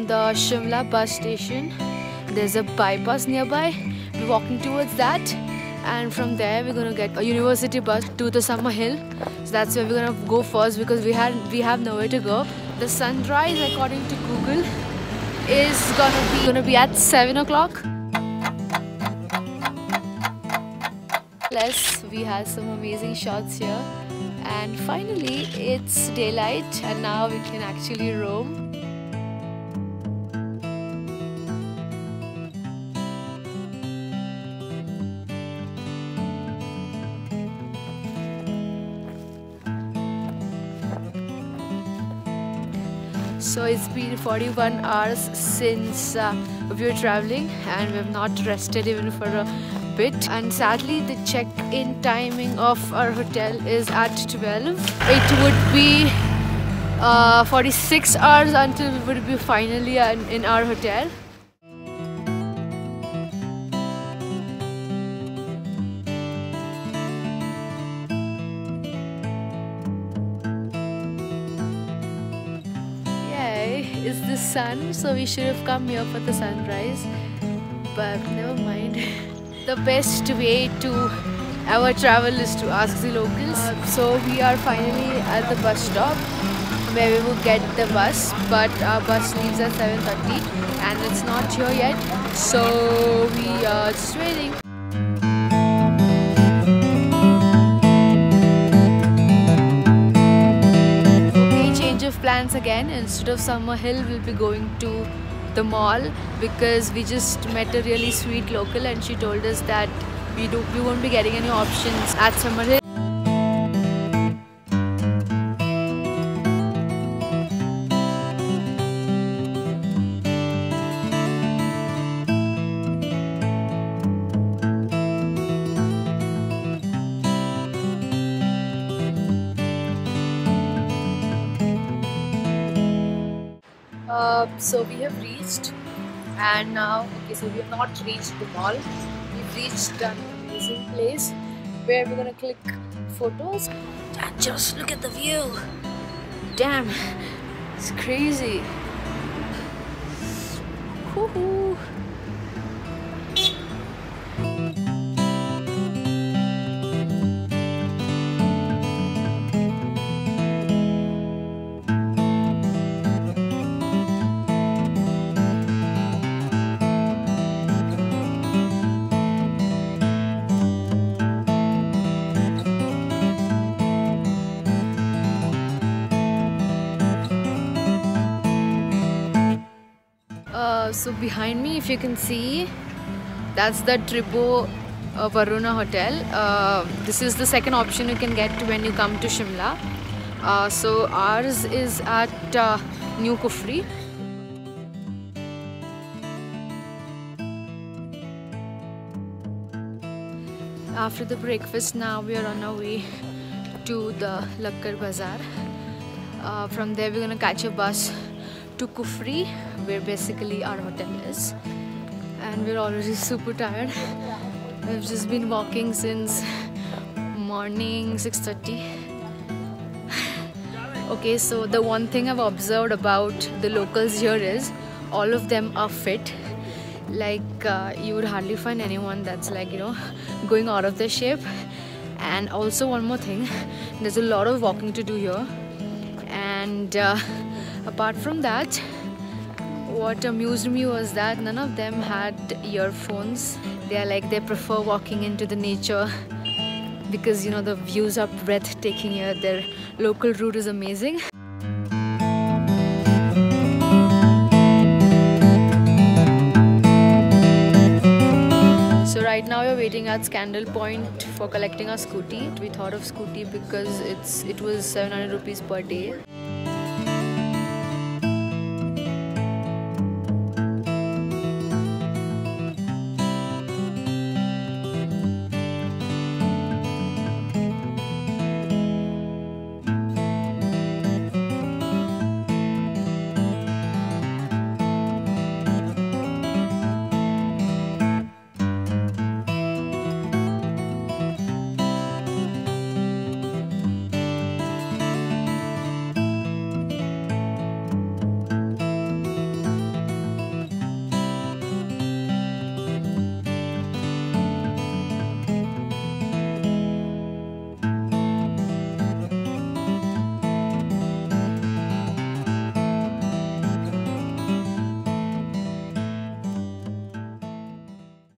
Shimla bus station. There's a bypass nearby. We're walking towards that, and from there we're gonna get a university bus to the Summer Hill. So that's where we're gonna go first because we had we have nowhere to go. The sunrise, according to Google, is gonna be gonna be at seven o'clock. Plus, we have some amazing shots here. And finally, it's daylight, and now we can actually roam. So it's been 41 hours since uh, we were traveling and we have not rested even for a bit. And sadly the check-in timing of our hotel is at 12 it would be uh, 46 hours until we would be finally in our hotel is the sun so we should have come here for the sunrise. But never mind. The best way to our travel is to ask the locals. Uh, so we are finally at the bus stop where we will get the bus but our bus leaves at 7.30 and it's not here yet. So we are just waiting plans again instead of summer hill we'll be going to the mall because we just met a really sweet local and she told us that we do we won't be getting any options at summer hill Uh, so we have reached and now okay so we have not reached the mall. We've reached an amazing place where we're gonna click photos. And just look at the view. Damn it's crazy so behind me if you can see that's the Tribo uh, Varuna Hotel. Uh, this is the second option you can get when you come to Shimla. Uh, so ours is at uh, New Kufri. After the breakfast now we are on our way to the Lakkar Bazaar. Uh, from there we're gonna catch a bus to Kufri where basically our hotel is. And we're already super tired. We've just been walking since morning 6.30 okay so the one thing I've observed about the locals here is all of them are fit. Like uh, you would hardly find anyone that's like you know going out of their shape. And also one more thing there's a lot of walking to do here. And uh, apart from that what amused me was that none of them had earphones. They are like they prefer walking into the nature because you know the views are breathtaking here. Their local route is amazing. So right now we're waiting at scandal point for collecting our scooty. We thought of scooty because it's it was 700 rupees per day